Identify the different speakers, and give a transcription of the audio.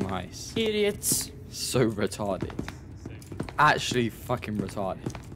Speaker 1: Nice.
Speaker 2: Idiots.
Speaker 1: So retarded. Actually fucking retarded.